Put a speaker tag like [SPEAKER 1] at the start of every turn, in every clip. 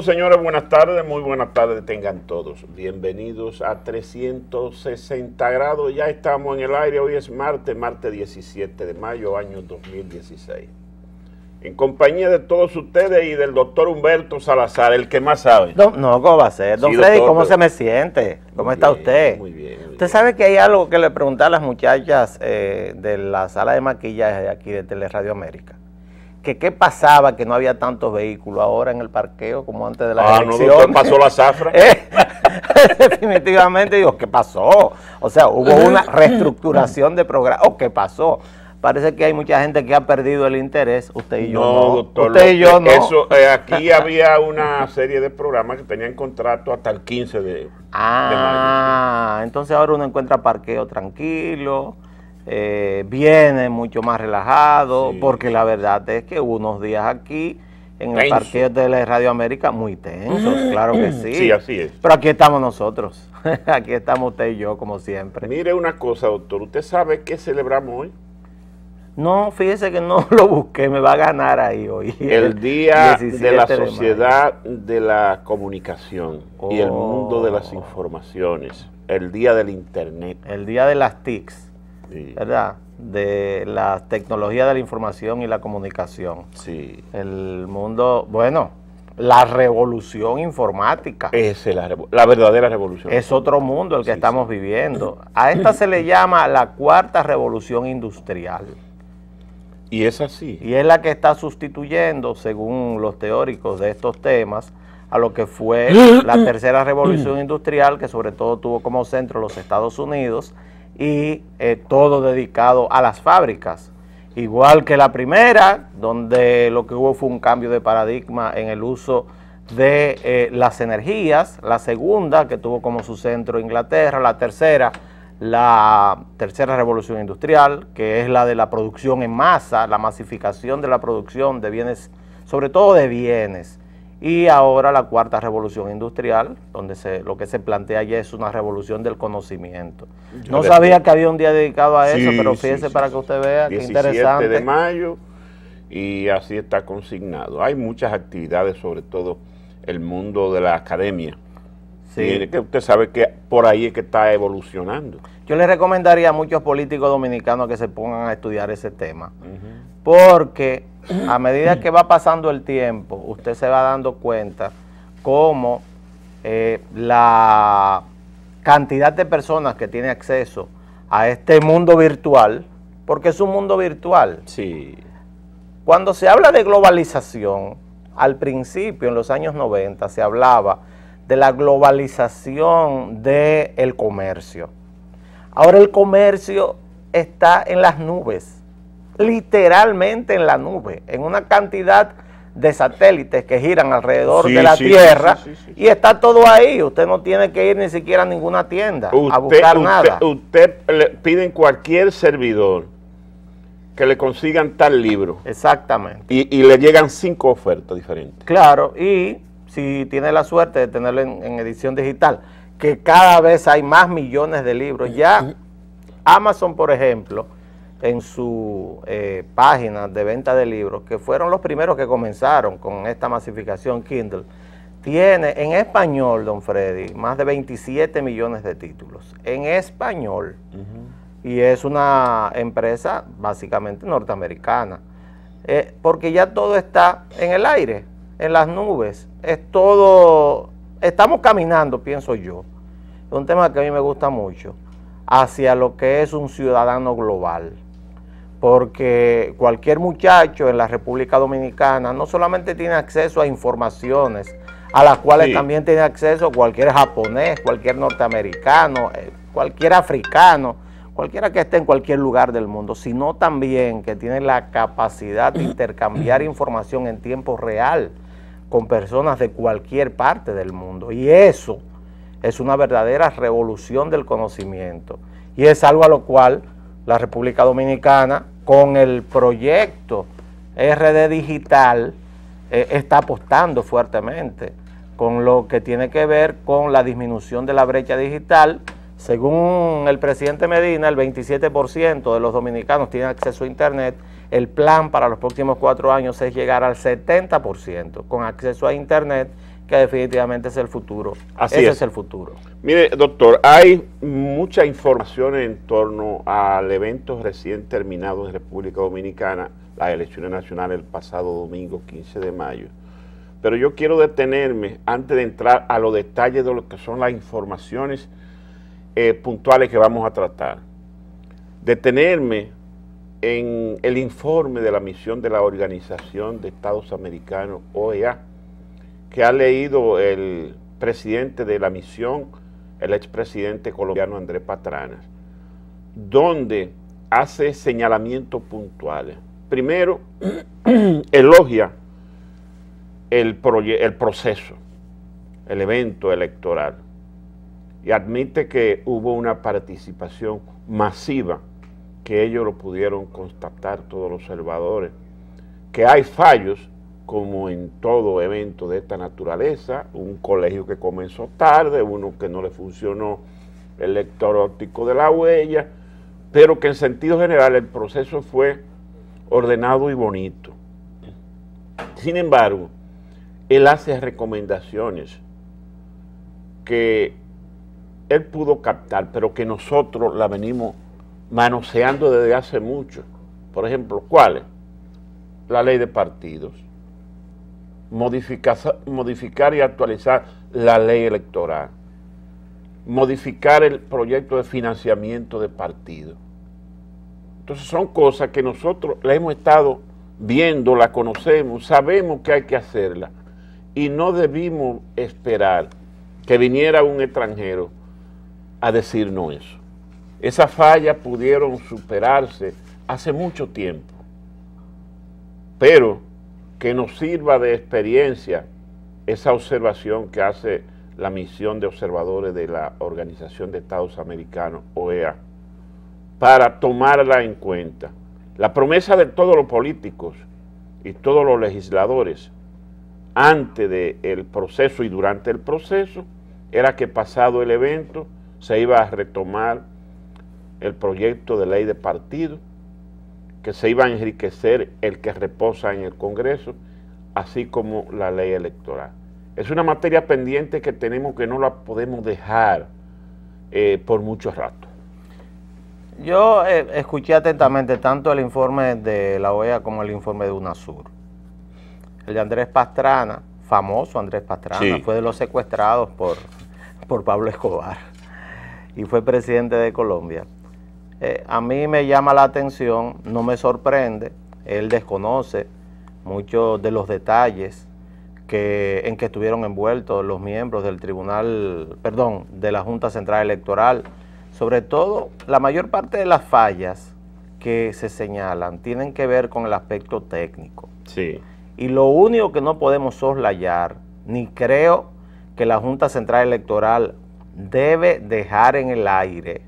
[SPEAKER 1] Saludos señores, buenas tardes, muy buenas tardes tengan todos. Bienvenidos a 360 grados, ya estamos en el aire, hoy es martes, martes 17 de mayo, año 2016. En compañía de todos ustedes y del doctor Humberto Salazar, el que más sabe.
[SPEAKER 2] No, no ¿cómo va a ser? Don
[SPEAKER 1] Sí,
[SPEAKER 2] Freddy,
[SPEAKER 1] doctor,
[SPEAKER 2] ¿cómo
[SPEAKER 1] pero-
[SPEAKER 2] se me siente? ¿Cómo
[SPEAKER 1] Muy
[SPEAKER 2] está
[SPEAKER 1] bien,
[SPEAKER 2] usted?
[SPEAKER 1] Muy bien. muy
[SPEAKER 2] Usted
[SPEAKER 1] bien.
[SPEAKER 2] sabe que hay algo que le pregunté a las muchachas eh, de la sala de maquillaje de aquí de Teleradio América. Que qué pasaba que no había tantos vehículos ahora en el parqueo como antes de la
[SPEAKER 1] Ah, no,
[SPEAKER 2] elección.
[SPEAKER 1] doctor, pasó la zafra.
[SPEAKER 2] Eh, Definitivamente digo, ¿qué pasó? O sea, hubo una reestructuración de programa. ¿O qué pasó? Parece que hay mucha gente que ha perdido el interés. Usted y yo no.
[SPEAKER 1] No, doctor.
[SPEAKER 2] Usted y yo no.
[SPEAKER 1] Eso, eh, aquí había una serie de programas que tenían contrato hasta el 15 de, de mayo.
[SPEAKER 2] Ah, entonces ahora uno encuentra parqueo tranquilo, eh, viene mucho más relajado,
[SPEAKER 1] Sí.
[SPEAKER 2] porque la verdad es que unos días aquí en el parqueo de la Radio América muy tensos, claro que sí.
[SPEAKER 1] Sí, así es.
[SPEAKER 2] Pero aquí estamos nosotros, aquí estamos usted y yo como siempre.
[SPEAKER 1] Mire una cosa, doctor. ¿Usted sabe qué celebramos hoy?
[SPEAKER 2] No, fíjese que no lo busqué, me va a ganar ahí hoy.
[SPEAKER 1] El Día de
[SPEAKER 2] 17
[SPEAKER 1] la. Sociedad de la Comunicación y el mundo de las
[SPEAKER 2] Oh.
[SPEAKER 1] informaciones. El Día del Internet.
[SPEAKER 2] El día de las TICs,
[SPEAKER 1] Sí,
[SPEAKER 2] ¿verdad? De las tecnologías de la información y la comunicación.
[SPEAKER 1] sí.
[SPEAKER 2] El mundo, bueno, la revolución informática.
[SPEAKER 1] Esa es la, la verdadera revolución.
[SPEAKER 2] Es otro mundo el que
[SPEAKER 1] Sí,
[SPEAKER 2] estamos
[SPEAKER 1] sí.
[SPEAKER 2] viviendo. A esta se le llama la cuarta revolución industrial.
[SPEAKER 1] Y es así.
[SPEAKER 2] Y es la que está sustituyendo, según los teóricos de estos temas, a lo que fue la tercera revolución industrial, que sobre todo tuvo como centro los Estados Unidos, y eh, todo dedicado a las fábricas. Igual que la primera, donde lo que hubo fue un cambio de paradigma en el uso de eh, las energías, la segunda, que tuvo como su centro Inglaterra, la tercera, la tercera revolución industrial, que es la de la producción en masa, la masificación de la producción de bienes, sobre todo de bienes, y ahora la cuarta revolución industrial, donde se, lo que se plantea ya es una revolución del conocimiento.
[SPEAKER 1] Yo
[SPEAKER 2] No sabía que había un día dedicado a eso,
[SPEAKER 1] Sí,
[SPEAKER 2] pero fíjese
[SPEAKER 1] sí,
[SPEAKER 2] para
[SPEAKER 1] sí.
[SPEAKER 2] que usted vea qué
[SPEAKER 1] 17
[SPEAKER 2] interesante.
[SPEAKER 1] de mayo y así está consignado. Hay muchas actividades, sobre todo el mundo de la academia.
[SPEAKER 2] Sí.
[SPEAKER 1] Y que usted sabe que por ahí es que está evolucionando.
[SPEAKER 2] Yo le recomendaría a muchos políticos dominicanos que se pongan a estudiar ese tema, porque a medida que va pasando el tiempo, usted se va dando cuenta cómo eh, la cantidad de personas que tiene acceso a este mundo virtual, porque es un mundo virtual,
[SPEAKER 1] Sí.
[SPEAKER 2] cuando se habla de globalización, al principio, en los años 90, se hablaba de la globalización del comercio. Ahora el comercio está en las nubes, literalmente en la nube, en una cantidad de satélites que giran alrededor
[SPEAKER 1] Sí,
[SPEAKER 2] de la
[SPEAKER 1] sí,
[SPEAKER 2] Tierra
[SPEAKER 1] sí,
[SPEAKER 2] y está todo ahí. Usted no tiene que ir ni siquiera a ninguna tienda a
[SPEAKER 1] Usted,
[SPEAKER 2] buscar
[SPEAKER 1] usted-
[SPEAKER 2] nada.
[SPEAKER 1] usted le pide en cualquier servidor que le consigan tal libro
[SPEAKER 2] Exactamente.
[SPEAKER 1] y, y le llegan cinco ofertas diferentes.
[SPEAKER 2] Claro, y si tiene la suerte de tenerlo en, en edición digital, que cada vez hay más millones de libros. Ya Amazon, por ejemplo, en su eh, página de venta de libros, que fueron los primeros que comenzaron con esta masificación Kindle, tiene en español, don Freddy, más de 27 millones de títulos. En español. Y es una empresa básicamente norteamericana. Eh, porque ya todo está en el aire, en las nubes. Es todo, estamos caminando, pienso yo. Es un tema que a mí me gusta mucho, hacia lo que es un ciudadano global. Porque cualquier muchacho en la República Dominicana no solamente tiene acceso a informaciones, a las cuales
[SPEAKER 1] Sí.
[SPEAKER 2] también tiene acceso cualquier japonés, cualquier norteamericano, eh, cualquier africano, cualquiera que esté en cualquier lugar del mundo, sino también que tiene la capacidad de intercambiar información en tiempo real con personas de cualquier parte del mundo. Y eso es una verdadera revolución del conocimiento. Y es algo a lo cual la República Dominicana, con el proyecto RD Digital, eh, está apostando fuertemente con lo que tiene que ver con la disminución de la brecha digital. Según el presidente Medina, el 27% de los dominicanos tienen acceso a Internet. El plan para los próximos cuatro años es llegar al 70% con acceso a Internet que definitivamente es el futuro.
[SPEAKER 1] Así
[SPEAKER 2] Ese
[SPEAKER 1] es.
[SPEAKER 2] es el futuro.
[SPEAKER 1] Mire, doctor, hay mucha información en torno al evento recién terminado en República Dominicana, las elecciones nacionales el pasado domingo 15 de mayo. Pero yo quiero detenerme antes de entrar a los detalles de lo que son las informaciones eh, puntuales que vamos a tratar. Detenerme en el informe de la misión de la Organización de Estados Americanos, OEA, que ha leído el presidente de la misión, el expresidente colombiano Andrés Patranas, donde hace señalamientos puntuales. Primero, elogia el, el proceso, el evento electoral, y admite que hubo una participación masiva, que ellos lo pudieron constatar todos los observadores, que hay fallos, como en todo evento de esta naturaleza, un colegio que comenzó tarde, uno que no le funcionó el lector óptico de la huella, pero que en sentido general el proceso fue ordenado y bonito. Sin embargo, él hace recomendaciones que él pudo captar, pero que nosotros la venimos manoseando desde hace mucho. Por ejemplo, ¿cuáles? La ley de partidos modificar, modificar y actualizar la ley electoral, modificar el proyecto de financiamiento de partidos. Entonces son cosas que nosotros la hemos estado viendo, la conocemos, sabemos que hay que hacerla y no debimos esperar que viniera un extranjero a decirnos eso. Esas fallas pudieron superarse hace mucho tiempo, pero que nos sirva de experiencia esa observación que hace la misión de observadores de la Organización de Estados Americanos, OEA, para tomarla en cuenta. La promesa de todos los políticos y todos los legisladores antes del proceso y durante el proceso era que pasado el evento se iba a retomar el proyecto de ley de partido que se iba a enriquecer el que reposa en el Congreso, así como la ley electoral. Es una materia pendiente que tenemos que no la podemos dejar eh, por mucho rato.
[SPEAKER 2] Yo eh, escuché atentamente tanto el informe de la OEA como el informe de UNASUR. El de Andrés Pastrana, famoso Andrés Pastrana, sí. fue de los secuestrados por, por Pablo Escobar y fue presidente de Colombia. Eh, a mí me llama la atención, no me sorprende, él desconoce muchos de los detalles que, en que estuvieron envueltos los miembros del tribunal, perdón, de la Junta Central Electoral. Sobre todo, la mayor parte de las fallas que se señalan tienen que ver con el aspecto técnico.
[SPEAKER 1] Sí.
[SPEAKER 2] Y lo único que no podemos soslayar, ni creo que la Junta Central Electoral debe dejar en el aire,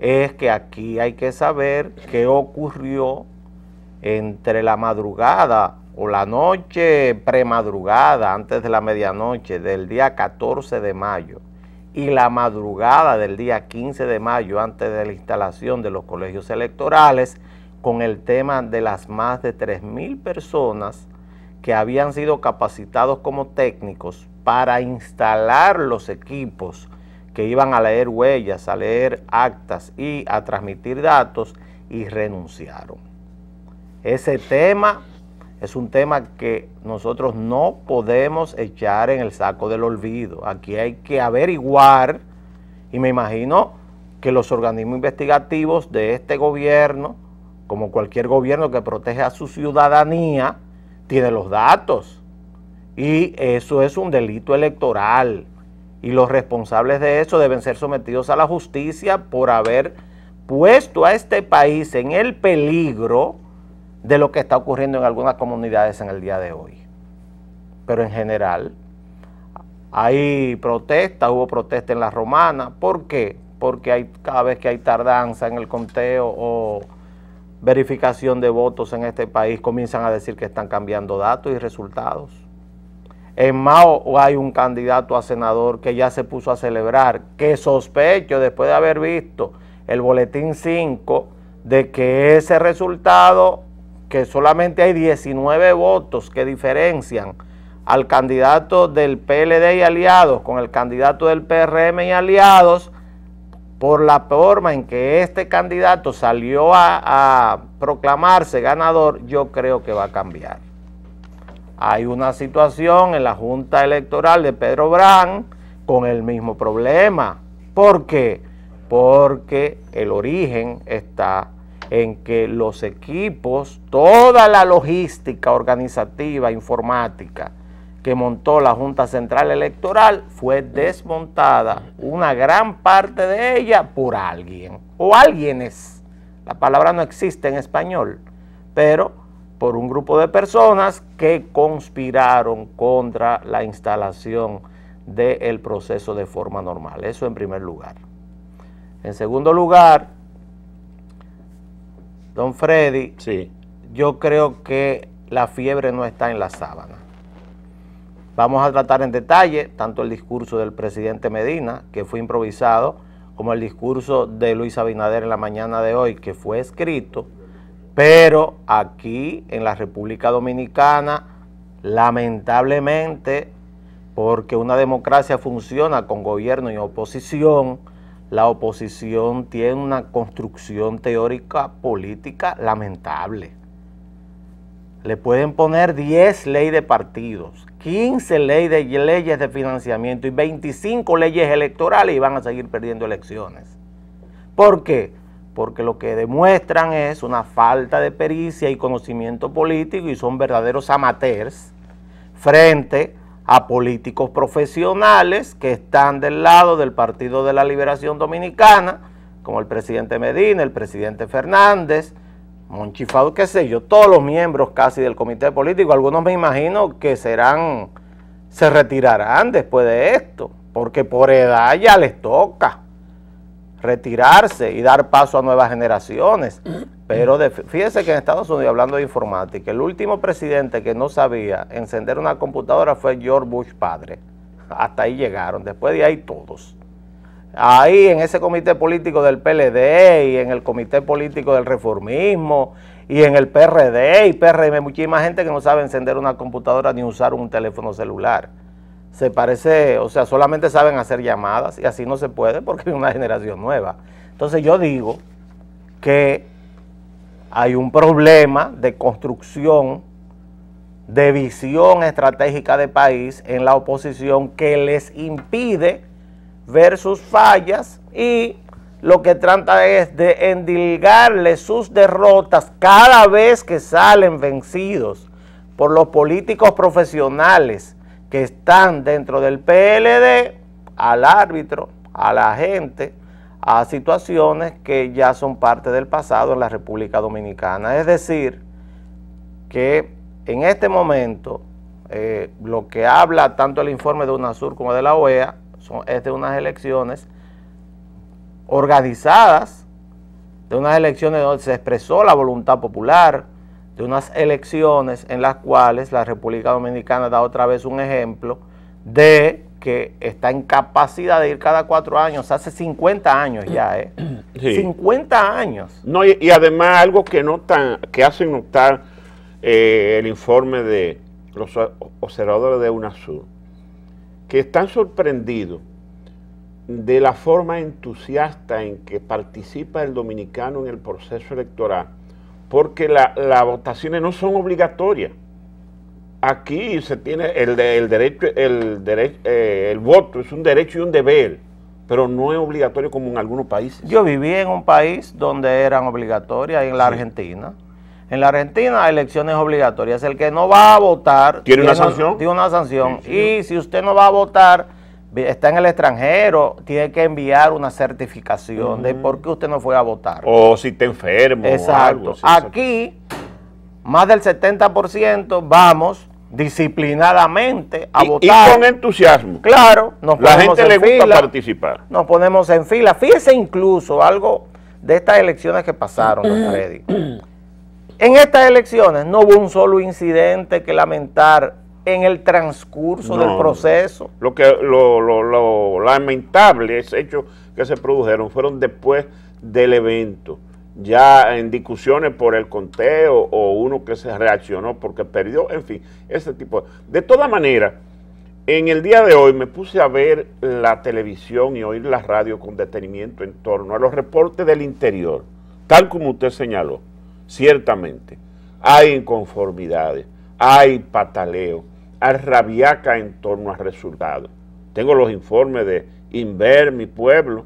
[SPEAKER 2] es que aquí hay que saber qué ocurrió entre la madrugada o la noche premadrugada, antes de la medianoche del día 14 de mayo y la madrugada del día 15 de mayo, antes de la instalación de los colegios electorales, con el tema de las más de 3.000 personas que habían sido capacitados como técnicos para instalar los equipos que iban a leer huellas, a leer actas y a transmitir datos y renunciaron. Ese tema es un tema que nosotros no podemos echar en el saco del olvido. Aquí hay que averiguar y me imagino que los organismos investigativos de este gobierno, como cualquier gobierno que protege a su ciudadanía, tiene los datos. Y eso es un delito electoral y los responsables de eso deben ser sometidos a la justicia por haber puesto a este país en el peligro de lo que está ocurriendo en algunas comunidades en el día de hoy. Pero en general, hay protestas, hubo protesta en la romana. ¿Por qué? Porque hay, cada vez que hay tardanza en el conteo o verificación de votos en este país, comienzan a decir que están cambiando datos y resultados. En Mao hay un candidato a senador que ya se puso a celebrar, que sospecho, después de haber visto el boletín 5, de que ese resultado, que solamente hay 19 votos que diferencian al candidato del PLD y aliados con el candidato del PRM y aliados por la forma en que este candidato salió a, a proclamarse ganador, yo creo que va a cambiar. Hay una situación en la Junta Electoral de Pedro Brán con el mismo problema. ¿Por qué? Porque el origen está en que los equipos, toda la logística organizativa, informática que montó la Junta Central Electoral fue desmontada, una gran parte de ella por alguien o alguienes. La palabra no existe en español, pero por un grupo de personas que conspiraron contra la instalación del proceso de forma normal. Eso en primer lugar. En segundo lugar, don Freddy, sí. yo creo que la fiebre no está en la sábana. Vamos a tratar en detalle tanto el discurso del presidente Medina, que fue improvisado, como el discurso de Luis Abinader en la mañana de hoy, que fue escrito, pero aquí en la República Dominicana, lamentablemente, porque una democracia funciona con gobierno y oposición, la oposición tiene una construcción teórica política lamentable. Le pueden poner 10 leyes de partidos, 15 leyes de, leyes de financiamiento y 25 leyes electorales y van a seguir perdiendo elecciones. ¿Por qué? Porque lo que demuestran es una falta de pericia y conocimiento político y son verdaderos amateurs frente a políticos profesionales que están del lado del Partido de la Liberación Dominicana, como el presidente Medina, el presidente Fernández, Monchifado, qué sé yo, todos los miembros casi del comité político, algunos me imagino que serán, se retirarán después de esto, porque por edad ya les toca retirarse y dar paso a nuevas generaciones. Pero fíjese que en Estados Unidos, hablando de informática, el último presidente que no sabía encender una computadora fue George Bush padre. Hasta ahí llegaron, después de ahí todos. Ahí en ese comité político del PLD y en el comité político del reformismo y en el PRD y PRM, muchísima gente que no sabe encender una computadora ni usar un teléfono celular se parece, o sea, solamente saben hacer llamadas y así no se puede porque es una generación nueva. Entonces yo digo que hay un problema de construcción, de visión estratégica de país en la oposición que les impide ver sus fallas y lo que trata es de endilgarle sus derrotas cada vez que salen vencidos por los políticos profesionales que están dentro del PLD al árbitro, a la gente, a situaciones que ya son parte del pasado en la República Dominicana. Es decir, que en este momento eh, lo que habla tanto el informe de UNASUR como de la OEA son, es de unas elecciones organizadas, de unas elecciones donde se expresó la voluntad popular, de unas elecciones en las cuales la República Dominicana da otra vez un ejemplo de que está en capacidad de ir cada cuatro años, hace 50 años ya, ¿eh? 50 años.
[SPEAKER 1] No, y, además algo que notan, que hace notar eh, el informe de los observadores de UNASUR, que están sorprendidos de la forma entusiasta en que participa el dominicano en el proceso electoral porque las votaciones no son obligatorias. Aquí se tiene el, el derecho, el, derecho eh, el voto es un derecho y un deber, pero no es obligatorio como en algunos países.
[SPEAKER 2] Yo viví en un país donde eran obligatorias, en la Argentina. En la Argentina, elecciones obligatorias. El que no va a votar...
[SPEAKER 1] ¿Tiene una sanción?
[SPEAKER 2] Tiene una sanción. y si usted no va a votar está en el extranjero, tiene que enviar una certificación de por qué usted no fue a votar.
[SPEAKER 1] O si está enfermo.
[SPEAKER 2] Exacto. Aquí, más del 70% vamos disciplinadamente a votar.
[SPEAKER 1] Y con entusiasmo.
[SPEAKER 2] Claro.
[SPEAKER 1] Nos La gente le gusta participar.
[SPEAKER 2] Nos ponemos en fila. Fíjese incluso algo de estas elecciones que pasaron, don Freddy. En estas elecciones no hubo un solo incidente que lamentar en el transcurso del proceso.
[SPEAKER 1] Lo que lo, lo, lo lamentable es hecho que se produjeron fueron después del evento. ya en discusiones por el conteo o uno que se reaccionó porque perdió, en fin, ese tipo. De todas maneras, en el día de hoy me puse a ver la televisión y oír la radio con detenimiento en torno a los reportes del interior, tal como usted señaló, ciertamente. Hay inconformidades, hay pataleo, hay rabiaca en torno a resultados. Tengo los informes de Inver, mi pueblo,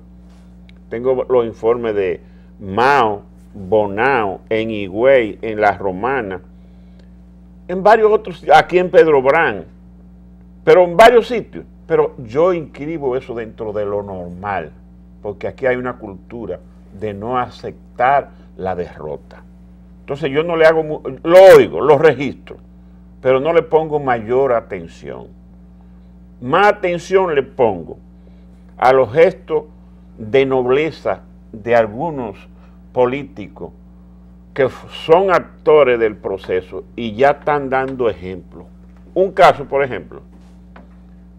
[SPEAKER 1] tengo los informes de Mao, Bonao, en Higüey, en La Romana, en varios otros, aquí en Pedro Brán, pero en varios sitios. Pero yo inscribo eso dentro de lo normal, porque aquí hay una cultura de no aceptar la derrota. Entonces yo no le hago, lo oigo, lo registro, pero no le pongo mayor atención. Más atención le pongo a los gestos de nobleza de algunos políticos que son actores del proceso y ya están dando ejemplo. Un caso, por ejemplo,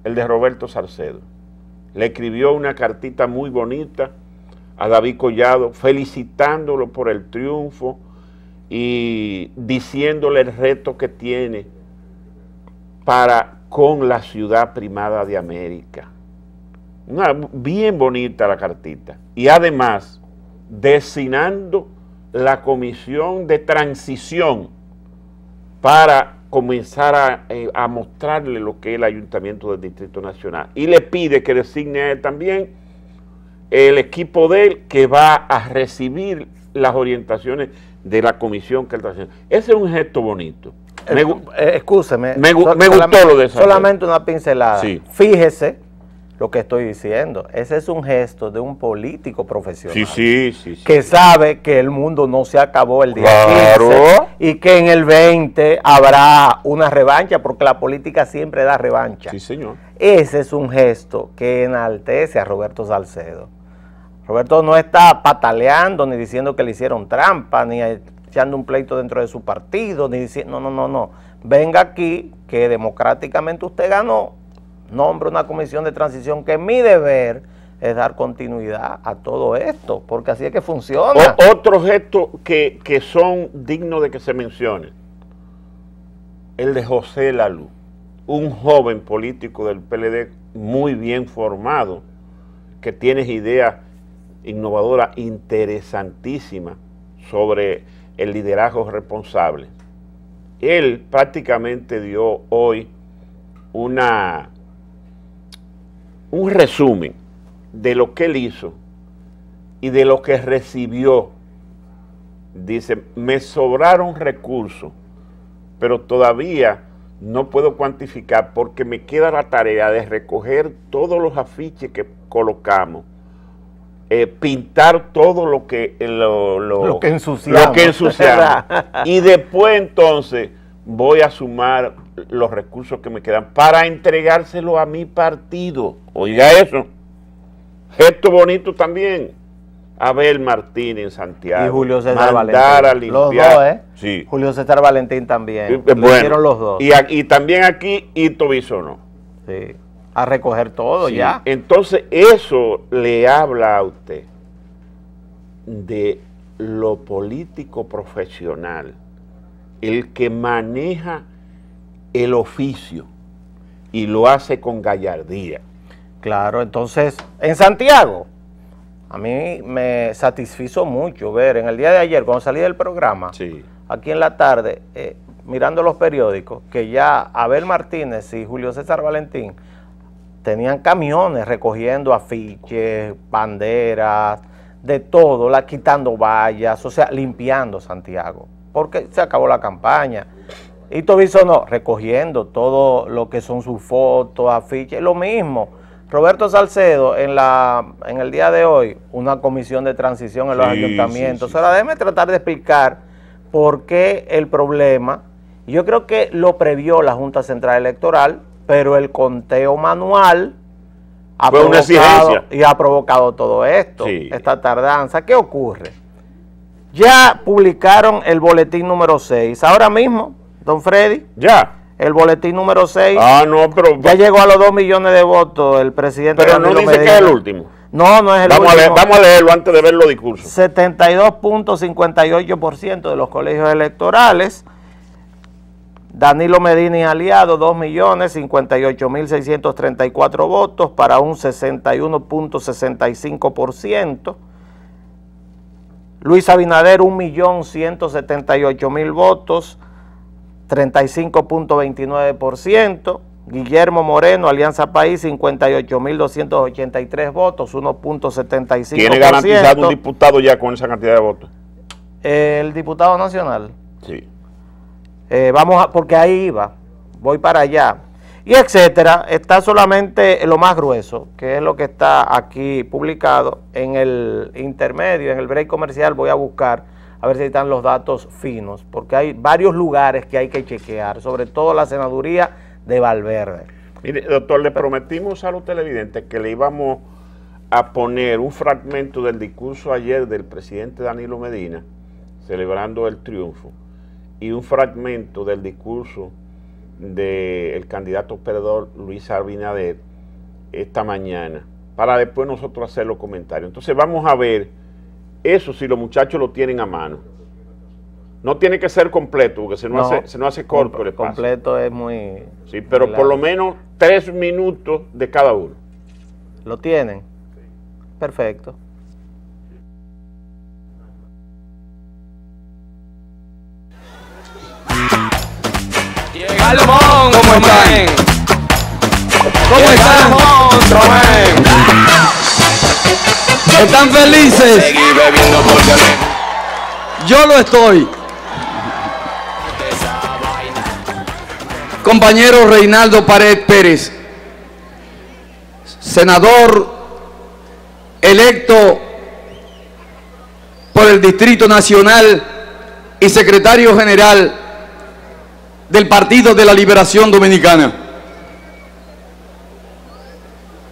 [SPEAKER 1] el de Roberto Salcedo. Le escribió una cartita muy bonita a David Collado, felicitándolo por el triunfo y diciéndole el reto que tiene para con la ciudad primada de América. Una, bien bonita la cartita. Y además, designando la comisión de transición para comenzar eh, a, mostrarle lo que es el ayuntamiento del Distrito Nacional. Y le pide que designe también el equipo de él que va a recibir las orientaciones de la comisión que él está Ese es un gesto bonito.
[SPEAKER 2] Me, eh,
[SPEAKER 1] me, gustó lo de
[SPEAKER 2] esa Solamente una pincelada. Fíjese lo que estoy diciendo. Ese es un gesto de un político profesional.
[SPEAKER 1] Sí, sí, sí.
[SPEAKER 2] Que sabe que el mundo no se acabó el día 15 y que en el 20 habrá una revancha, porque la política siempre da revancha.
[SPEAKER 1] Sí, señor.
[SPEAKER 2] Ese es un gesto que enaltece a Roberto Salcedo. Roberto no está pataleando ni diciendo que le hicieron trampa, ni echando un pleito dentro de su partido, ni diciendo, no, no, no, no. Venga aquí, que democráticamente usted ganó, nombre una comisión de transición que mi deber es dar continuidad a todo esto, porque así es que funciona.
[SPEAKER 1] otros gestos que, que son dignos de que se mencione, el de José Lalu, un joven político del PLD muy bien formado, que tiene ideas innovadoras interesantísimas sobre el liderazgo responsable. Él prácticamente dio hoy una un resumen de lo que él hizo y de lo que recibió. Dice, me sobraron recursos, pero todavía no puedo cuantificar porque me queda la tarea de recoger todos los afiches que colocamos, eh, pintar todo lo que, eh,
[SPEAKER 2] lo, que ensuciamos,
[SPEAKER 1] lo que ensuciamos. y después entonces voy a sumar los recursos que me quedan para entregárselo a mi partido. Oiga eso. Gesto bonito también. Abel Martín en Santiago.
[SPEAKER 2] Y Julio César Valentín. Los dos, ¿eh? Sí. Julio César Valentín también.
[SPEAKER 1] Eh, Lo hicieron los dos. Y, también aquí Ito no
[SPEAKER 2] Sí. A recoger todo ya.
[SPEAKER 1] Entonces, eso le habla a usted de lo político profesional. El que maneja el oficio y lo hace con gallardía.
[SPEAKER 2] Claro, entonces, en Santiago, a mí me satisfizo mucho ver en el día de ayer, cuando salí del programa, aquí en la tarde, eh, mirando los periódicos, que ya Abel Martínez y Julio César Valentín tenían camiones recogiendo afiches, banderas, de todo, la, quitando vallas, o sea, limpiando Santiago, porque se acabó la campaña. Y Tobiso no, recogiendo todo lo que son sus fotos, afiches, lo mismo. Roberto Salcedo, en, la, en el día de hoy, una comisión de transición en los ayuntamientos. Ahora, déjeme tratar de explicar por qué el problema, yo creo que lo previó la Junta Central Electoral, pero el conteo manual ha provocado, y ha provocado todo esto, esta tardanza. ¿Qué ocurre? Ya publicaron el boletín número 6. Ahora mismo don Freddy.
[SPEAKER 1] Ya.
[SPEAKER 2] El boletín número 6.
[SPEAKER 1] Ah, no, pero...
[SPEAKER 2] Ya llegó a los 2 millones de votos el presidente.
[SPEAKER 1] Pero no dice que es el último.
[SPEAKER 2] No, no es el
[SPEAKER 1] vamos
[SPEAKER 2] último.
[SPEAKER 1] A vamos a leerlo antes de ver los discursos.
[SPEAKER 2] 72.58% de los colegios electorales. Danilo Medina y aliado, 2.058.634 votos para un 61.65%. Luis Abinader, 1.178.000 votos, 35.29%. Guillermo Moreno, Alianza País, 58.283 votos, 1.75%.
[SPEAKER 1] ¿Tiene garantizado un diputado ya con esa cantidad de votos?
[SPEAKER 2] El diputado nacional.
[SPEAKER 1] Sí.
[SPEAKER 2] Eh, vamos a, porque ahí iba, voy para allá. Y etcétera, está solamente lo más grueso, que es lo que está aquí publicado en el intermedio, en el break comercial. Voy a buscar a ver si están los datos finos, porque hay varios lugares que hay que chequear, sobre todo la senaduría de Valverde.
[SPEAKER 1] Mire, doctor, le prometimos a los televidentes que le íbamos a poner un fragmento del discurso ayer del presidente Danilo Medina, celebrando el triunfo, y un fragmento del discurso del candidato perdedor Luis Abinader esta mañana, para después nosotros hacer los comentarios. Entonces vamos a ver eso si los muchachos lo tienen a mano. No tiene que ser completo, porque se nos, hace, se nos hace corto el espacio.
[SPEAKER 2] Completo es muy...
[SPEAKER 1] Sí, pero por lo menos tres minutos de cada uno.
[SPEAKER 2] ¿Lo tienen? Perfecto.
[SPEAKER 3] Salomón, ¿cómo están? ¿Cómo están? ¿Están felices? Yo lo estoy. Compañero Reinaldo Pared Pérez, senador electo por el Distrito Nacional y secretario general del Partido de la Liberación Dominicana.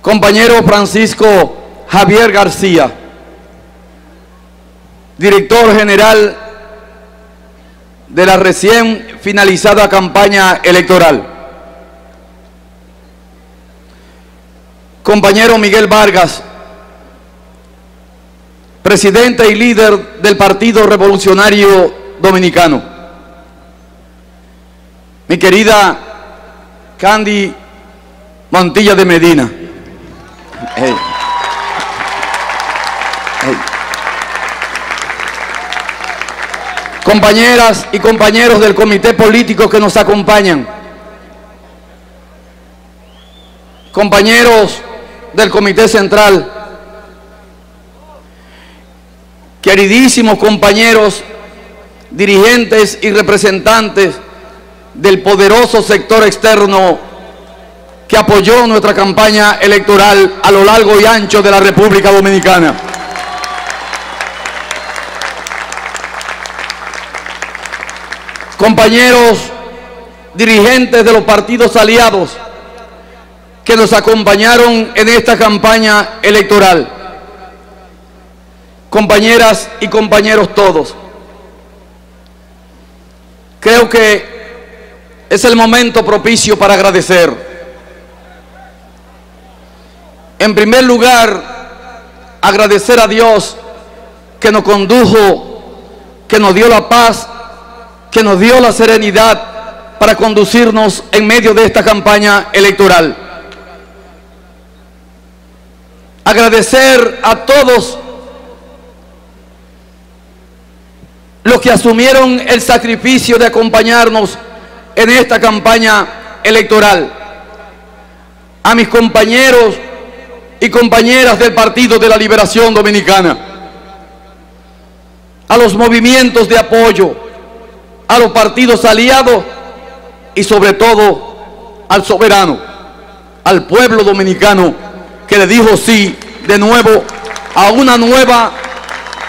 [SPEAKER 3] Compañero Francisco Javier García, director general de la recién finalizada campaña electoral. Compañero Miguel Vargas, presidente y líder del Partido Revolucionario Dominicano. Mi querida Candy Montilla de Medina. Hey. Hey. Compañeras y compañeros del comité político que nos acompañan. Compañeros del comité central. Queridísimos compañeros, dirigentes y representantes del poderoso sector externo que apoyó nuestra campaña electoral a lo largo y ancho de la República Dominicana. Compañeros dirigentes de los partidos aliados que nos acompañaron en esta campaña electoral. Compañeras y compañeros todos. Creo que es el momento propicio para agradecer. En primer lugar, agradecer a Dios que nos condujo, que nos dio la paz, que nos dio la serenidad para conducirnos en medio de esta campaña electoral. Agradecer a todos los que asumieron el sacrificio de acompañarnos en esta campaña electoral. A mis compañeros y compañeras del Partido de la Liberación Dominicana, a los movimientos de apoyo, a los partidos aliados y sobre todo al soberano, al pueblo dominicano que le dijo sí de nuevo a una nueva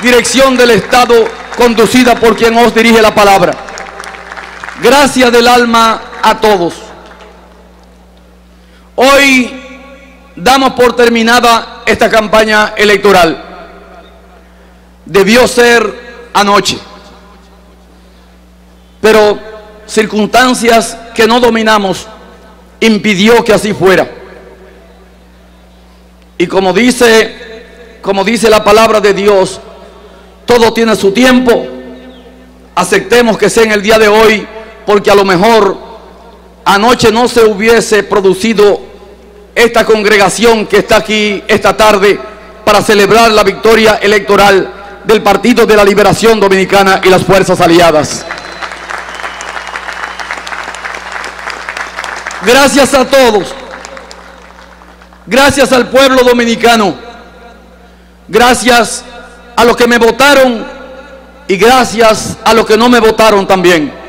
[SPEAKER 3] dirección del Estado conducida por quien os dirige la palabra. Gracias del alma a todos. Hoy damos por terminada esta campaña electoral. Debió ser anoche. Pero circunstancias que no dominamos impidió que así fuera. Y como dice como dice la palabra de Dios, todo tiene su tiempo. Aceptemos que sea en el día de hoy, porque a lo mejor anoche no se hubiese producido esta congregación que está aquí esta tarde para celebrar la victoria electoral del Partido de la Liberación Dominicana y las fuerzas aliadas. Gracias a todos. Gracias al pueblo dominicano. Gracias a los que me votaron y gracias a los que no me votaron también.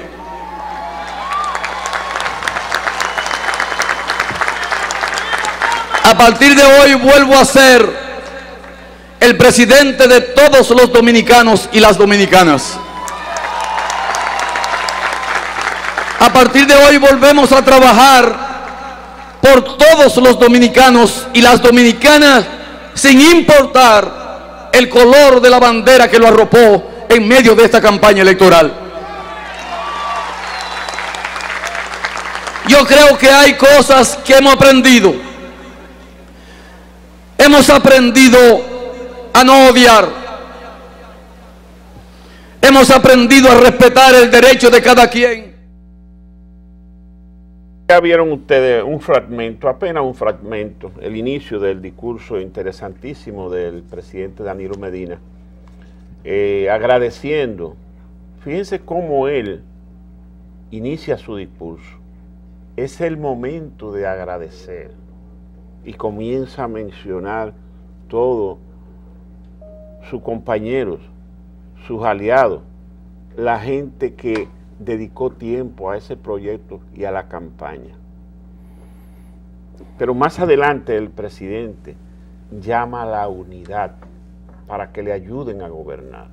[SPEAKER 3] A partir de hoy vuelvo a ser el presidente de todos los dominicanos y las dominicanas. A partir de hoy volvemos a trabajar por todos los dominicanos y las dominicanas sin importar el color de la bandera que lo arropó en medio de esta campaña electoral. Yo creo que hay cosas que hemos aprendido. Hemos aprendido a no odiar. Hemos aprendido a respetar el derecho de cada quien.
[SPEAKER 1] Ya vieron ustedes un fragmento, apenas un fragmento, el inicio del discurso interesantísimo del presidente Danilo Medina, eh, agradeciendo. Fíjense cómo él inicia su discurso. Es el momento de agradecer y comienza a mencionar todos sus compañeros, sus aliados, la gente que dedicó tiempo a ese proyecto y a la campaña. Pero más adelante el presidente llama a la unidad para que le ayuden a gobernar.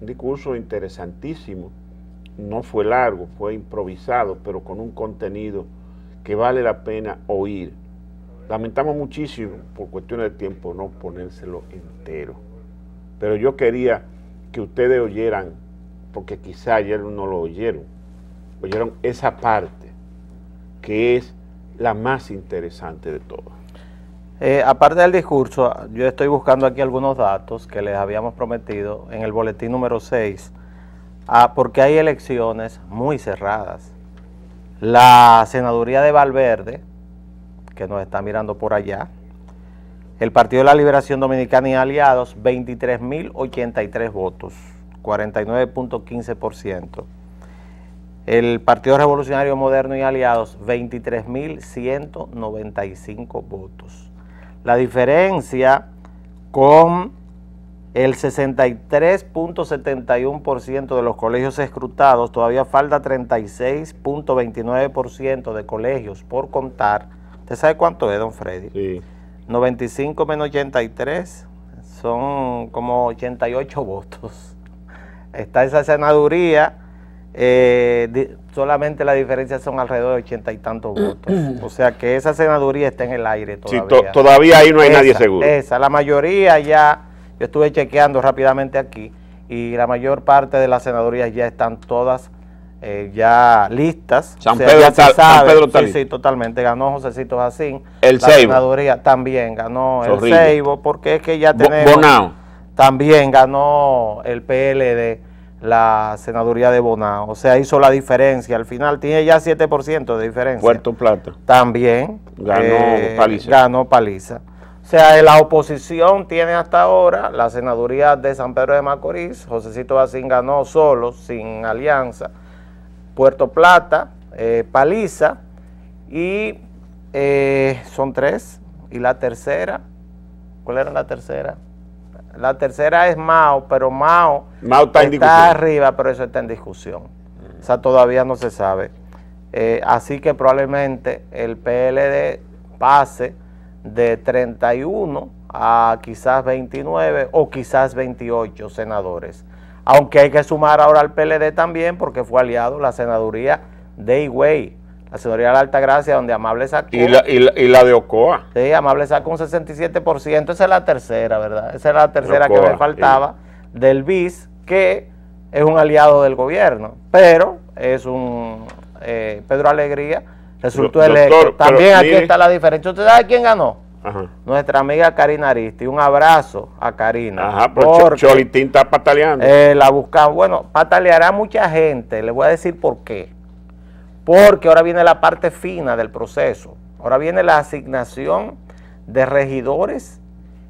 [SPEAKER 1] Un discurso interesantísimo, no fue largo, fue improvisado, pero con un contenido que vale la pena oír. Lamentamos muchísimo, por cuestiones de tiempo, no ponérselo entero. Pero yo quería que ustedes oyeran porque quizá ayer no lo oyeron, oyeron esa parte que es la más interesante de todas.
[SPEAKER 2] Eh, aparte del discurso, yo estoy buscando aquí algunos datos que les habíamos prometido en el boletín número 6, ah, porque hay elecciones muy cerradas. La senaduría de Valverde, que nos está mirando por allá, el Partido de la Liberación Dominicana y aliados, 23.083 votos. 49.15%. El Partido Revolucionario Moderno y Aliados, 23.195 votos. La diferencia con el 63.71% de los colegios escrutados, todavía falta 36.29% de colegios por contar. ¿Usted sabe cuánto es, don Freddy? Sí. 95 menos 83 son como 88 votos está esa senaduría, eh, solamente la diferencia son alrededor de ochenta y tantos votos. O sea que esa senaduría está en el aire todavía.
[SPEAKER 1] todavía ahí no hay nadie seguro.
[SPEAKER 2] Esa, la mayoría ya, yo estuve chequeando rápidamente aquí, y la mayor parte de las senadurías ya están todas eh, ya listas.
[SPEAKER 1] San, Pedro, San Pedro
[SPEAKER 2] Sí, sí, totalmente. Ganó Josecito Jacín.
[SPEAKER 1] El
[SPEAKER 2] la senaduría también ganó el Seibo, porque es que ya tenemos...
[SPEAKER 1] Bonao.
[SPEAKER 2] También ganó el PLD la senaduría de Bonao. O sea, hizo la diferencia. Al final tiene ya 7% de diferencia.
[SPEAKER 1] Puerto Plata.
[SPEAKER 2] También.
[SPEAKER 1] Ganó eh, Paliza.
[SPEAKER 2] Ganó Paliza. O sea, la oposición tiene hasta ahora la senaduría de San Pedro de Macorís. Josecito Bacín ganó solo, sin alianza. Puerto Plata, eh, Paliza. Y eh, son tres. Y la tercera. ¿Cuál era la tercera? La tercera es Mao, pero Mao,
[SPEAKER 1] está,
[SPEAKER 2] arriba, pero eso está en discusión. O sea, todavía no se sabe. Eh, así que probablemente el PLD pase de 31 a quizás 29 o quizás 28 senadores. Aunque hay que sumar ahora al PLD también porque fue aliado la senaduría de Higüey la señoría de la Alta Gracia, donde Amable sacó.
[SPEAKER 1] ¿Y la, y la, de Ocoa?
[SPEAKER 2] Sí, Amable sacó un 67%. Esa es la tercera, ¿verdad? Esa es la tercera que me faltaba del BIS, que es un aliado del gobierno, pero es un. Eh, Pedro Alegría resultó electo. También aquí está la diferencia. ¿Usted sabe quién ganó? Nuestra amiga Karina Aristi. Un abrazo a Karina.
[SPEAKER 1] Ajá, pero Cholitín está pataleando.
[SPEAKER 2] Eh, la buscamos. Bueno, pataleará mucha gente. Le voy a decir por qué. Porque ahora viene la parte fina del proceso. Ahora viene la asignación de regidores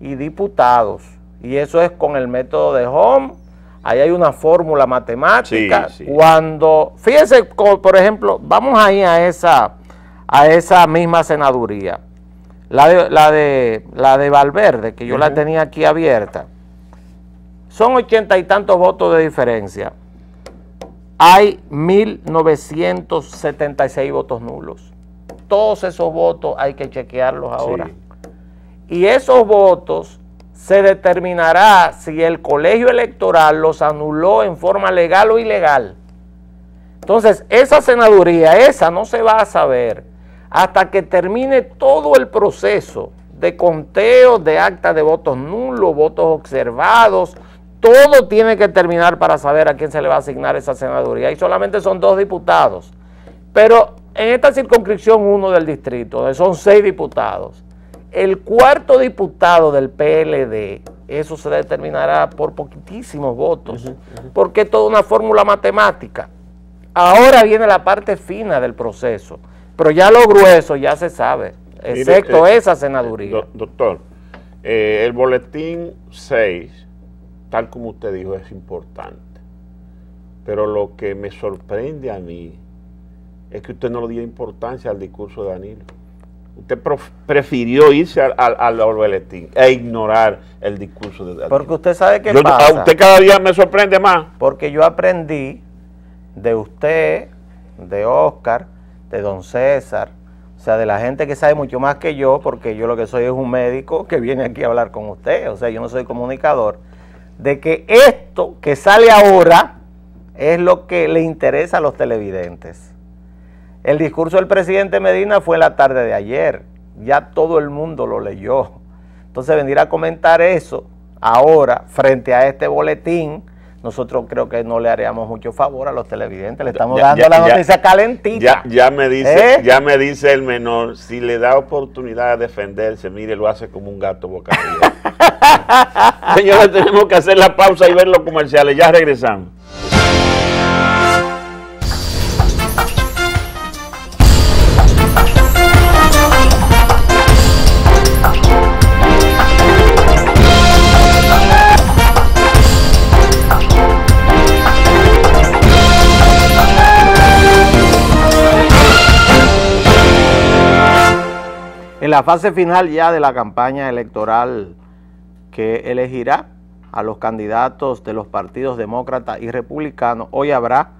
[SPEAKER 2] y diputados. Y eso es con el método de Home. Ahí hay una fórmula matemática. Cuando, fíjense, por ejemplo, vamos ahí a esa, a esa misma senaduría. La de, la de, la de Valverde, que yo la tenía aquí abierta. Son ochenta y tantos votos de diferencia. Hay 1.976 votos nulos. Todos esos votos hay que chequearlos ahora. Y esos votos se determinará si el colegio electoral los anuló en forma legal o ilegal. Entonces, esa senaduría, esa no se va a saber hasta que termine todo el proceso de conteo de actas de votos nulos, votos observados, todo tiene que terminar para saber a quién se le va a asignar esa senaduría. Y solamente son dos diputados. Pero en esta circunscripción uno del distrito, donde son seis diputados, el cuarto diputado del PLD, eso se determinará por poquitísimos votos, porque es toda una fórmula matemática. Ahora viene la parte fina del proceso, pero ya lo grueso ya se sabe, excepto eh, esa senaduría.
[SPEAKER 1] doctor, eh, el boletín 6, tal como usted dijo, es importante, pero lo que me sorprende a mí es que usted no le dio importancia al discurso de Danilo. Usted prefirió irse al, al, boletín e ignorar el discurso de Danilo.
[SPEAKER 2] Porque usted sabe qué pasa.
[SPEAKER 1] A usted cada día me sorprende más.
[SPEAKER 2] Porque yo aprendí de usted, de Oscar, de don César, o sea, de la gente que sabe mucho más que yo, porque yo lo que soy es un médico que viene aquí a hablar con usted, o sea, yo no soy comunicador, de que esto que sale ahora es lo que le interesa a los televidentes. El discurso del presidente Medina fue la tarde de ayer. Ya todo el mundo lo leyó. Entonces venir a comentar eso ahora frente a este boletín, nosotros creo que no le haríamos mucho favor a los televidentes. Le estamos dando la noticia calentita.
[SPEAKER 1] Ya, me dice, ¿Eh? ya me dice el menor, si le da oportunidad de defenderse, mire, lo hace como un gato boca. Señores, tenemos que hacer la pausa y ver los comerciales. Ya regresamos.
[SPEAKER 2] La fase final ya de la campaña electoral que elegirá a los candidatos de los partidos demócrata y republicano, hoy habrá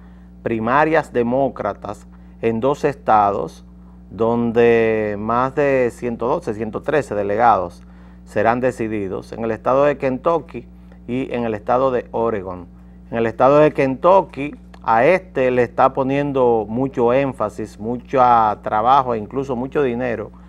[SPEAKER 2] primarias demócratas en dos estados donde más de 112, 113 delegados serán decididos, en el estado de Kentucky y en el estado de Oregon. En el estado de Kentucky a este le está poniendo mucho énfasis, mucho trabajo e incluso mucho dinero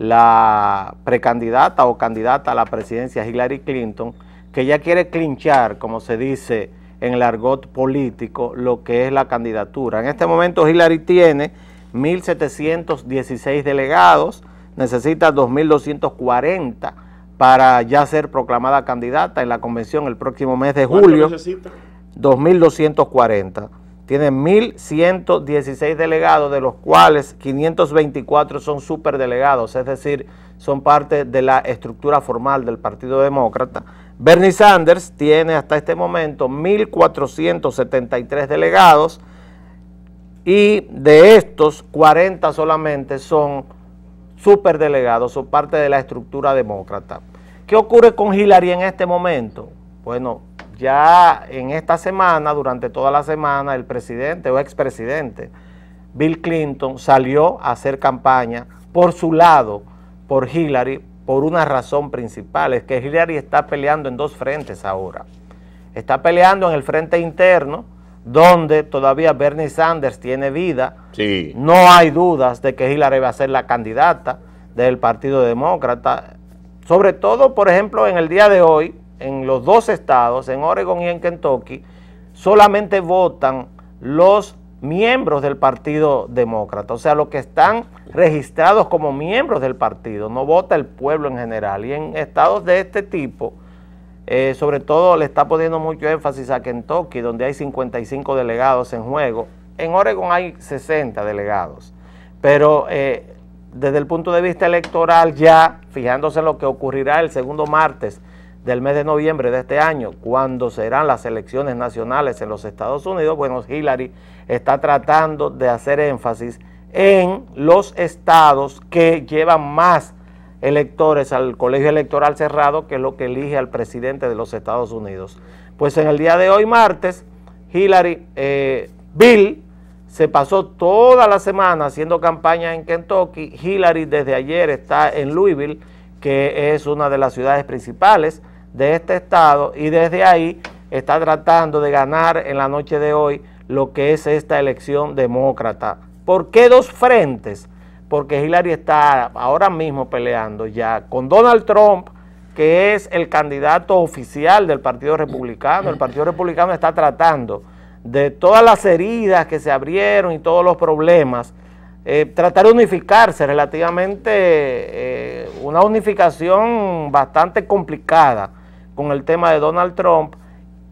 [SPEAKER 2] la precandidata o candidata a la presidencia Hillary Clinton, que ya quiere clinchar, como se dice en el argot político, lo que es la candidatura. En este momento Hillary tiene 1.716 delegados, necesita 2.240 para ya ser proclamada candidata en la convención el próximo mes de julio. necesita? 2.240 tiene 1.116 delegados, de los cuales 524 son superdelegados, es decir, son parte de la estructura formal del Partido Demócrata. Bernie Sanders tiene hasta este momento 1.473 delegados y de estos 40 solamente son superdelegados, son parte de la estructura demócrata. ¿Qué ocurre con Hillary en este momento? Bueno, ya en esta semana, durante toda la semana, el presidente o expresidente Bill Clinton salió a hacer campaña por su lado, por Hillary, por una razón principal, es que Hillary está peleando en dos frentes ahora. Está peleando en el frente interno, donde todavía Bernie Sanders tiene vida. Sí. No hay dudas de que Hillary va a ser la candidata del Partido Demócrata. Sobre todo, por ejemplo, en el día de hoy, en los dos estados, en Oregon y en Kentucky, solamente votan los miembros del Partido Demócrata, o sea, los que están registrados como miembros del partido, no vota el pueblo en general. Y en estados de este tipo, eh, sobre todo le está poniendo mucho énfasis a Kentucky, donde hay 55 delegados en juego. En Oregon hay 60 delegados. Pero eh, desde el punto de vista electoral, ya fijándose en lo que ocurrirá el segundo martes del mes de noviembre de este año, cuando serán las elecciones nacionales en los Estados Unidos, bueno, Hillary está tratando de hacer énfasis en los estados que llevan más electores al colegio electoral cerrado, que es lo que elige al presidente de los Estados Unidos. Pues en el día de hoy, martes, Hillary, eh, Bill, se pasó toda la semana haciendo campaña en Kentucky. Hillary desde ayer está en Louisville, que es una de las ciudades principales de este estado, y desde ahí está tratando de ganar en la noche de hoy lo que es esta elección demócrata. ¿Por qué dos frentes? Porque Hillary está ahora mismo peleando ya con Donald Trump, que es el candidato oficial del Partido Republicano. El Partido Republicano está tratando de todas las heridas que se abrieron y todos los problemas, eh, tratar de unificarse relativamente, eh, una unificación bastante complicada con el tema de Donald Trump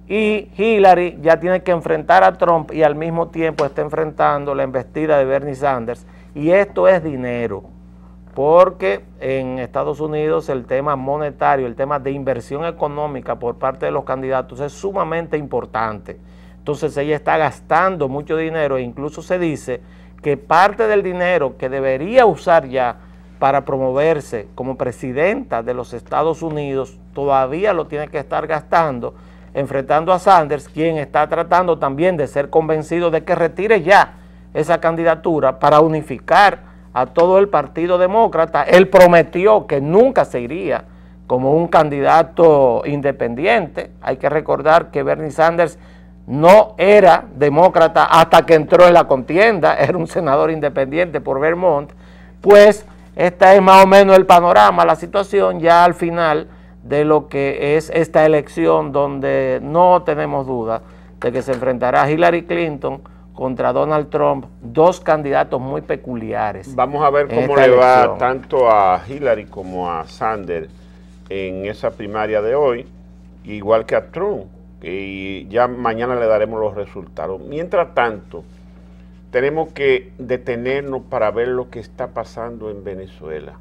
[SPEAKER 2] y Hillary ya tiene que enfrentar a Trump y al mismo tiempo está enfrentando la embestida de Bernie Sanders y esto es dinero porque en Estados Unidos el tema monetario, el tema de inversión económica por parte de los candidatos es sumamente importante. Entonces ella está gastando mucho dinero e incluso se dice que parte del dinero que debería usar ya para promoverse como presidenta de los Estados Unidos todavía lo tiene que estar gastando enfrentando a Sanders, quien está tratando también de ser convencido de que retire ya esa candidatura para unificar a todo el Partido Demócrata. Él prometió que nunca se iría como un candidato independiente. Hay que recordar que Bernie Sanders no era demócrata hasta que entró en la contienda, era un senador independiente por Vermont, pues esta es más o menos el panorama, la situación ya al final de lo que es esta elección donde no tenemos duda de que se enfrentará Hillary Clinton contra Donald Trump, dos candidatos muy peculiares.
[SPEAKER 1] Vamos a ver cómo le va tanto a Hillary como a Sanders en esa primaria de hoy, igual que a Trump, y ya mañana le daremos los resultados. Mientras tanto, tenemos que detenernos para ver lo que está pasando en Venezuela.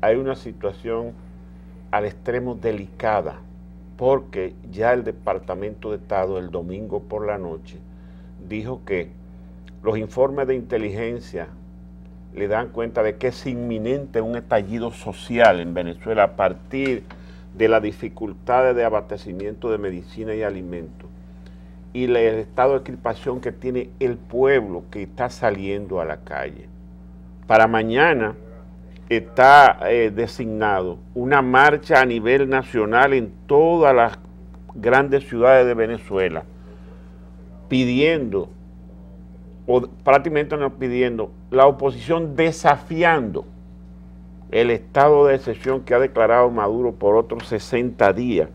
[SPEAKER 1] Hay una situación al extremo delicada, porque ya el Departamento de Estado el domingo por la noche dijo que los informes de inteligencia le dan cuenta de que es inminente un estallido social en Venezuela a partir de las dificultades de abastecimiento de medicina y alimentos y el estado de equipación que tiene el pueblo que está saliendo a la calle. Para mañana está eh, designado una marcha a nivel nacional en todas las grandes ciudades de Venezuela, pidiendo, o prácticamente no pidiendo, la oposición desafiando el estado de excepción que ha declarado Maduro por otros 60 días.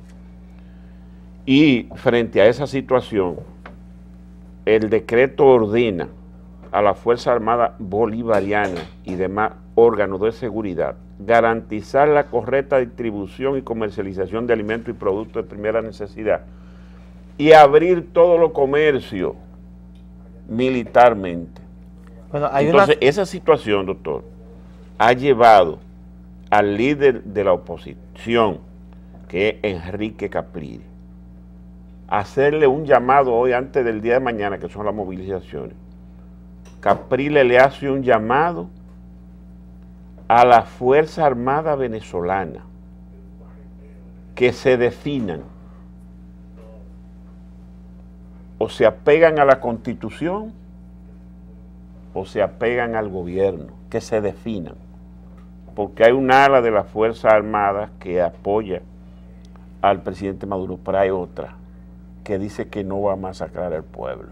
[SPEAKER 1] Y frente a esa situación, el decreto ordena a la Fuerza Armada Bolivariana y demás órganos de seguridad garantizar la correcta distribución y comercialización de alimentos y productos de primera necesidad y abrir todo lo comercio militarmente. Entonces, esa situación, doctor, ha llevado al líder de la oposición, que es Enrique Capriles, a hacerle un llamado hoy antes del día de mañana, que son las movilizaciones. Capriles le hace un llamado a la Fuerza Armada Venezolana que se definan o se apegan a la Constitución o se apegan al gobierno, que se definan porque hay un ala de las Fuerzas Armadas que apoya al presidente Maduro, pero hay otra que dice que no va a masacrar al pueblo.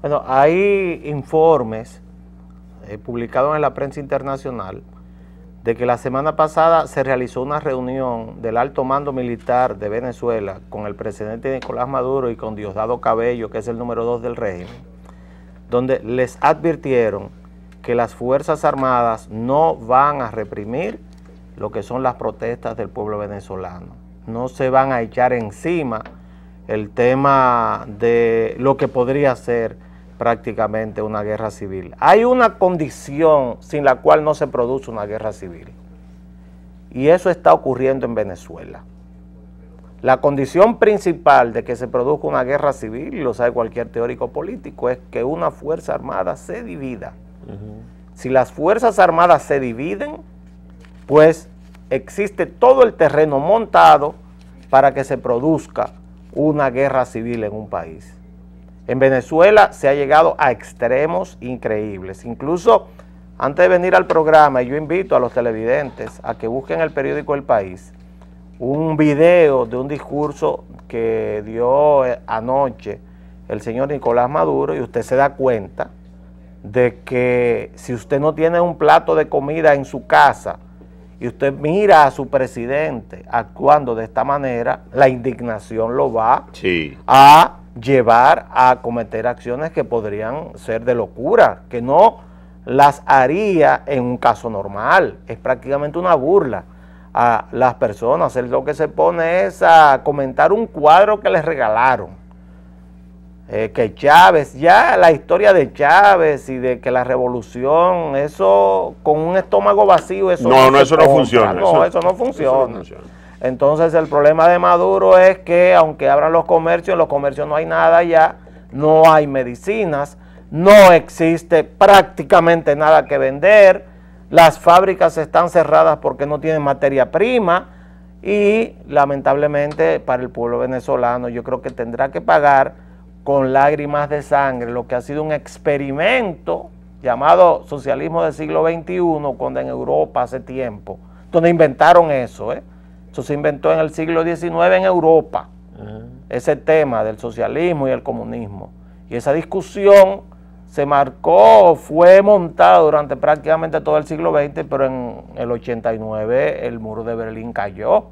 [SPEAKER 2] Bueno, hay informes eh, publicados en la prensa internacional de que la semana pasada se realizó una reunión del alto mando militar de Venezuela con el presidente Nicolás Maduro y con Diosdado Cabello, que es el número dos del régimen, donde les advirtieron que las Fuerzas Armadas no van a reprimir lo que son las protestas del pueblo venezolano. No se van a echar encima el tema de lo que podría ser prácticamente una guerra civil. Hay una condición sin la cual no se produce una guerra civil. Y eso está ocurriendo en Venezuela. La condición principal de que se produzca una guerra civil, y lo sabe cualquier teórico político, es que una fuerza armada se divida. Si las fuerzas armadas se dividen, pues existe todo el terreno montado para que se produzca una guerra civil en un país. En Venezuela se ha llegado a extremos increíbles. Incluso antes de venir al programa, yo invito a los televidentes a que busquen el periódico El País un video de un discurso que dio eh, anoche el señor Nicolás Maduro y usted se da cuenta de que si usted no tiene un plato de comida en su casa y usted mira a su presidente actuando de esta manera, la indignación lo va a llevar a cometer acciones que podrían ser de locura, que no las haría en un caso normal, es prácticamente una burla a las personas. Él lo que se pone es a comentar un cuadro que les regalaron. Eh, que Chávez, ya la historia de Chávez y de que la revolución, eso con un estómago vacío, eso
[SPEAKER 1] no, no, eso no funciona.
[SPEAKER 2] No, eso, no funciona. Entonces el problema de Maduro es que aunque abran los comercios, en los comercios no hay nada ya, no hay medicinas, no existe prácticamente nada que vender, las fábricas están cerradas porque no tienen materia prima y lamentablemente para el pueblo venezolano yo creo que tendrá que pagar con lágrimas de sangre lo que ha sido un experimento llamado socialismo del siglo XXI, cuando en Europa hace tiempo, donde inventaron eso. ¿eh? Eso se inventó en el siglo XIX en Europa, ese tema del socialismo y el comunismo. Y esa discusión se marcó, fue montado durante prácticamente todo el siglo XX, pero en el 89 el muro de Berlín cayó.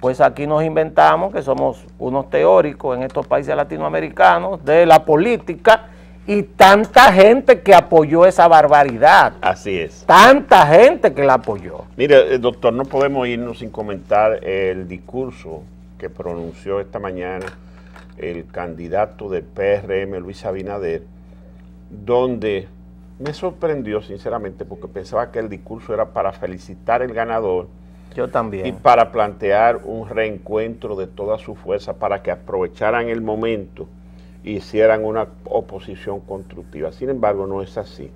[SPEAKER 2] Pues aquí nos inventamos que somos unos teóricos en estos países latinoamericanos de la política y tanta gente que apoyó esa barbaridad.
[SPEAKER 1] Así es.
[SPEAKER 2] Tanta gente que la apoyó.
[SPEAKER 1] Mire, eh, doctor, no podemos irnos sin comentar el discurso que pronunció esta mañana el candidato del PRM, Luis Abinader, donde me sorprendió sinceramente porque pensaba que el discurso era para felicitar el ganador.
[SPEAKER 2] Yo también.
[SPEAKER 1] Y para plantear un reencuentro de toda su fuerza para que aprovecharan el momento e hicieran una oposición constructiva. Sin embargo, no es así.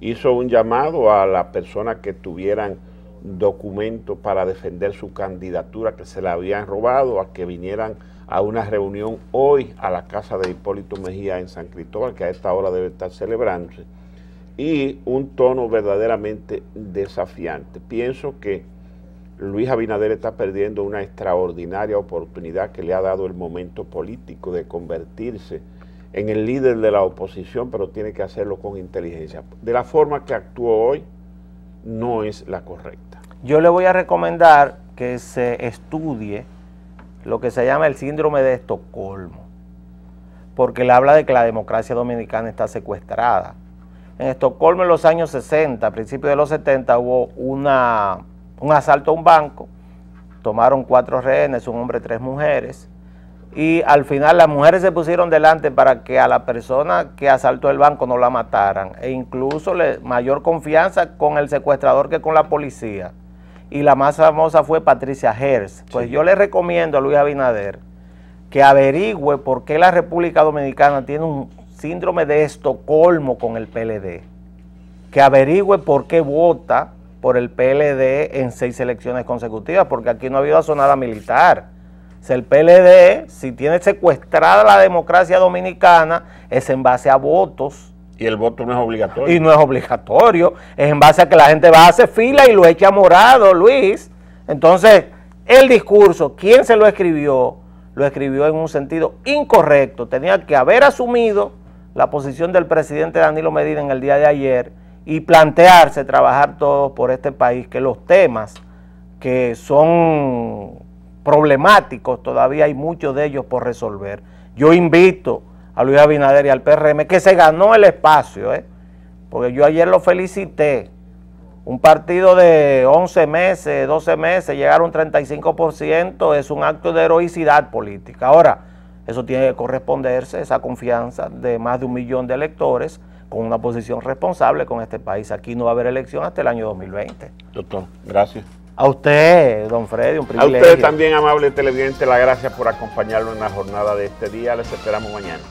[SPEAKER 1] Hizo un llamado a las personas que tuvieran documentos para defender su candidatura que se la habían robado, a que vinieran a una reunión hoy a la casa de Hipólito Mejía en San Cristóbal, que a esta hora debe estar celebrándose, y un tono verdaderamente desafiante. Pienso que Luis Abinader está perdiendo una extraordinaria oportunidad que le ha dado el momento político de convertirse en el líder de la oposición, pero tiene que hacerlo con inteligencia. De la forma que actuó hoy, no es la correcta.
[SPEAKER 2] Yo le voy a recomendar que se estudie lo que se llama el síndrome de Estocolmo, porque él habla de que la democracia dominicana está secuestrada. En Estocolmo en los años 60, a principios de los 70, hubo una, un asalto a un banco, tomaron cuatro rehenes, un hombre y tres mujeres, y al final las mujeres se pusieron delante para que a la persona que asaltó el banco no la mataran, e incluso le, mayor confianza con el secuestrador que con la policía y la más famosa fue Patricia Hers. Pues yo le recomiendo a Luis Abinader que averigüe por qué la República Dominicana tiene un síndrome de Estocolmo con el PLD. Que averigüe por qué vota por el PLD en seis elecciones consecutivas, porque aquí no ha habido asonada militar. El PLD, si tiene secuestrada la democracia dominicana, es en base a votos
[SPEAKER 1] y el voto no es obligatorio.
[SPEAKER 2] Y no es obligatorio. Es en base a que la gente va a hacer fila y lo echa morado, Luis. Entonces, el discurso, ¿quién se lo escribió? Lo escribió en un sentido incorrecto. Tenía que haber asumido la posición del presidente Danilo Medina en el día de ayer y plantearse trabajar todos por este país, que los temas que son problemáticos, todavía hay muchos de ellos por resolver. Yo invito a Luis Abinader y al PRM, que se ganó el espacio, ¿eh? porque yo ayer lo felicité. Un partido de 11 meses, 12 meses, llegar a un 35% es un acto de heroicidad política. Ahora, eso tiene que corresponderse, esa confianza de más de un millón de electores con una posición responsable con este país. Aquí no va a haber elección hasta el año 2020.
[SPEAKER 1] Doctor, gracias.
[SPEAKER 2] A usted, don Freddy, un
[SPEAKER 1] privilegio. A usted también, amable televidente, la gracias por acompañarnos en la jornada de este día. Les esperamos mañana.